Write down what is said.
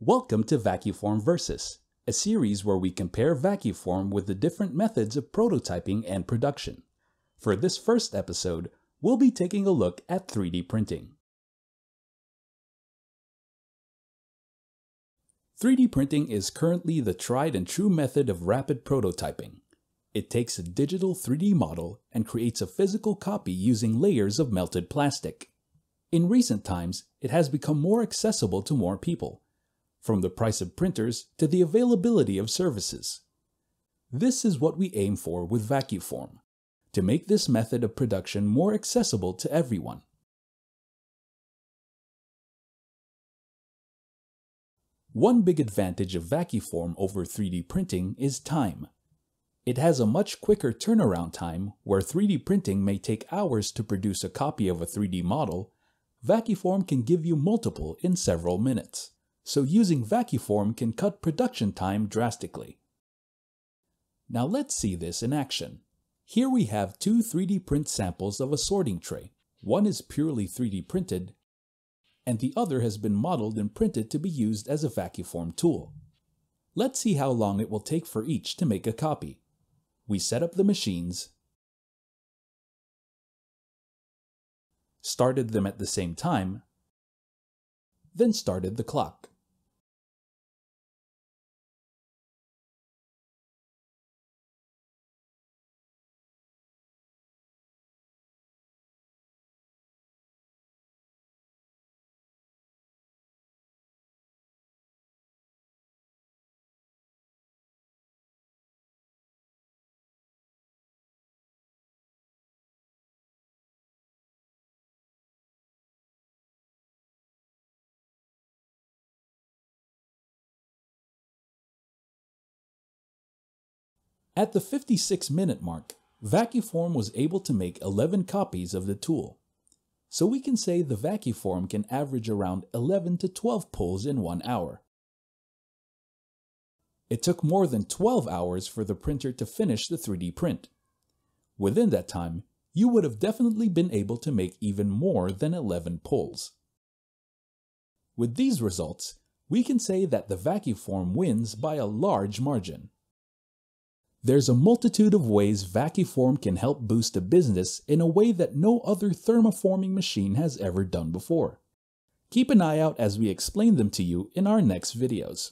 Welcome to Vaquform Versus, a series where we compare Vaquform with the different methods of prototyping and production. For this first episode, we'll be taking a look at 3D printing. 3D printing is currently the tried and true method of rapid prototyping. It takes a digital 3D model and creates a physical copy using layers of melted plastic. In recent times, it has become more accessible to more people, from the price of printers to the availability of services. This is what we aim for with Vaquform, to make this method of production more accessible to everyone. One big advantage of Vaquform over 3D printing is time. It has a much quicker turnaround time where 3D printing may take hours to produce a copy of a 3D model, Vaquform can give you multiple in several minutes. So using Vaquform can cut production time drastically. Now let's see this in action. Here we have two 3D print samples of a sorting tray. One is purely 3D printed, and the other has been modeled and printed to be used as a Vaquform tool. Let's see how long it will take for each to make a copy. We set up the machines, started them at the same time, then started the clock. At the 56 minute mark, Vaquform was able to make 11 copies of the tool. So we can say the Vaquform can average around 11 to 12 pulls in one hour. It took more than 12 hours for the printer to finish the 3D print. Within that time, you would have definitely been able to make even more than 11 pulls. With these results, we can say that the Vaquform wins by a large margin. There's a multitude of ways Vaquform can help boost a business in a way that no other thermoforming machine has ever done before. Keep an eye out as we explain them to you in our next videos.